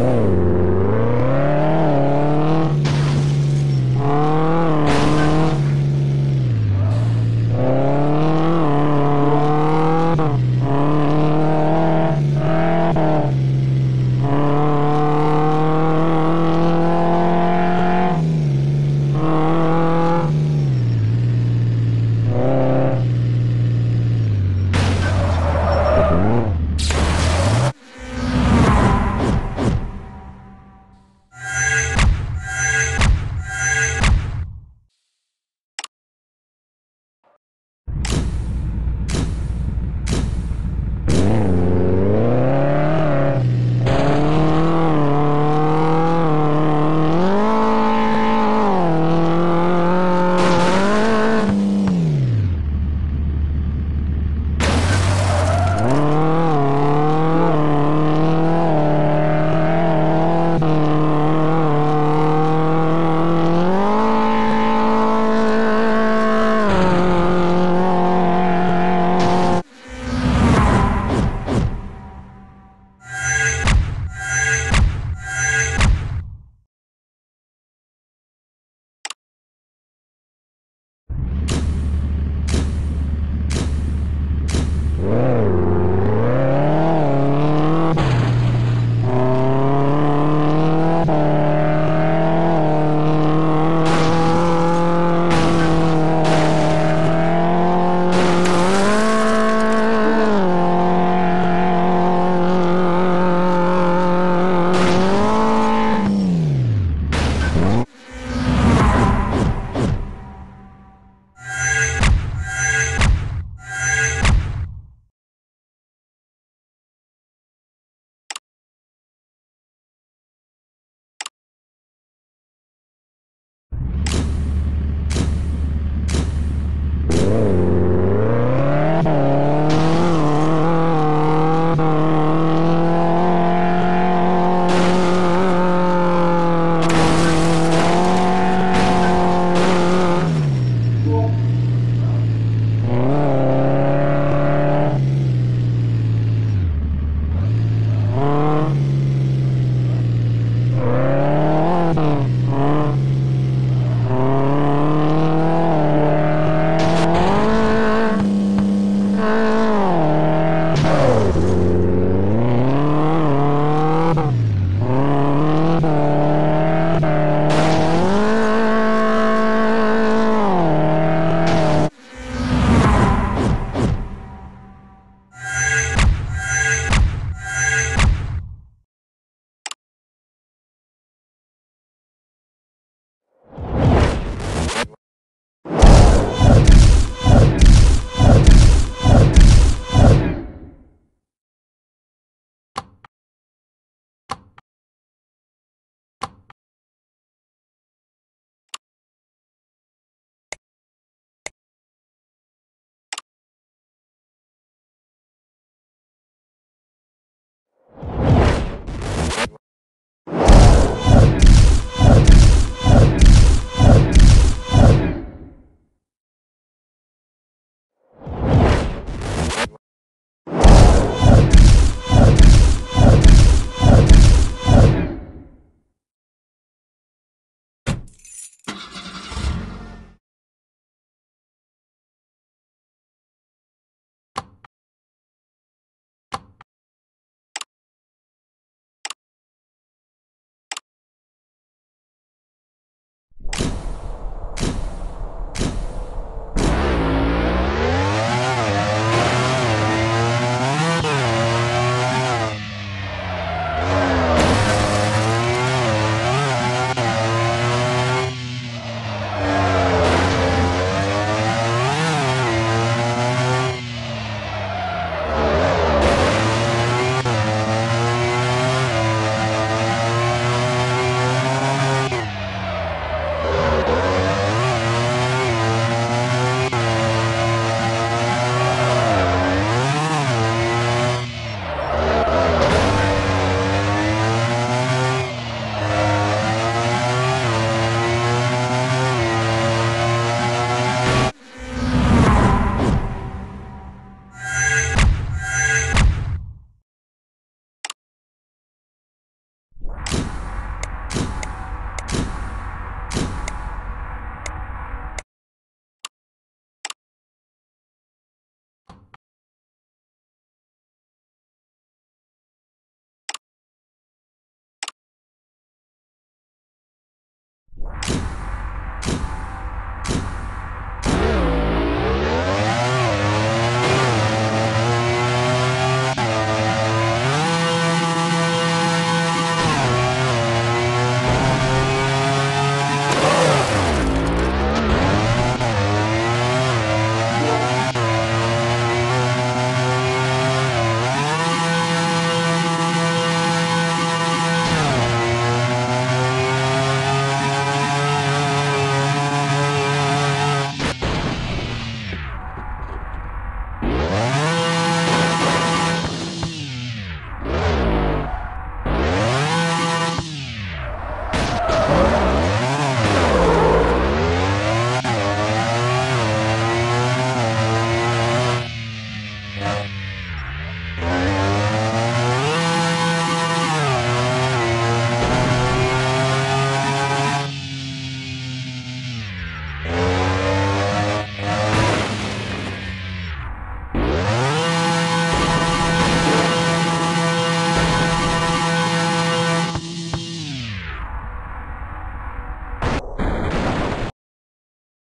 Oh.